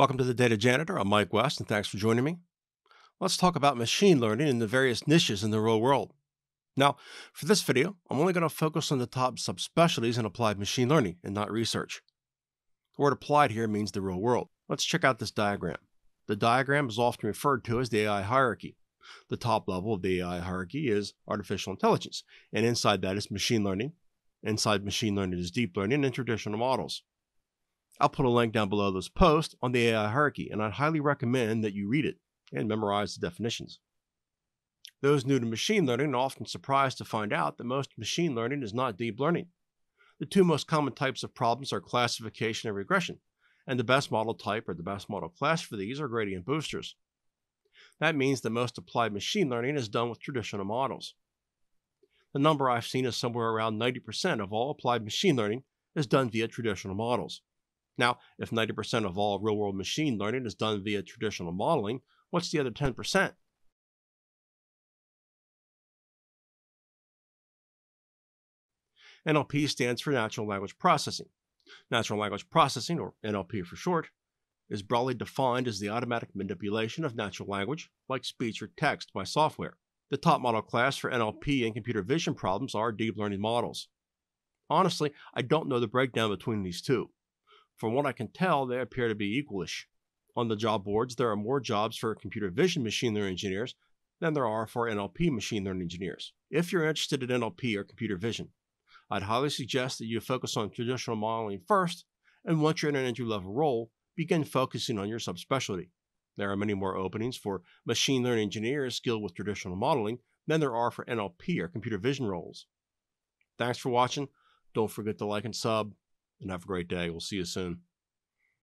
Welcome to the Data Janitor. I'm Mike West, and thanks for joining me. Let's talk about machine learning and the various niches in the real world. Now, for this video, I'm only going to focus on the top subspecialties in applied machine learning and not research. The word applied here means the real world. Let's check out this diagram. The diagram is often referred to as the AI hierarchy. The top level of the AI hierarchy is artificial intelligence, and inside that is machine learning. Inside machine learning is deep learning and traditional models. I'll put a link down below this post on the AI hierarchy, and I'd highly recommend that you read it and memorize the definitions. Those new to machine learning are often surprised to find out that most machine learning is not deep learning. The two most common types of problems are classification and regression, and the best model type or the best model class for these are gradient boosters. That means that most applied machine learning is done with traditional models. The number I've seen is somewhere around 90% of all applied machine learning is done via traditional models. Now, if 90% of all real world machine learning is done via traditional modeling, what's the other 10%? NLP stands for Natural Language Processing. Natural Language Processing, or NLP for short, is broadly defined as the automatic manipulation of natural language, like speech or text, by software. The top model class for NLP and computer vision problems are deep learning models. Honestly, I don't know the breakdown between these two. From what I can tell, they appear to be equalish. On the job boards, there are more jobs for computer vision machine learning engineers than there are for NLP machine learning engineers. If you're interested in NLP or computer vision, I'd highly suggest that you focus on traditional modeling first, and once you're in an entry level role, begin focusing on your subspecialty. There are many more openings for machine learning engineers skilled with traditional modeling than there are for NLP or computer vision roles. Thanks for watching. Don't forget to like and sub and have a great day. We'll see you soon.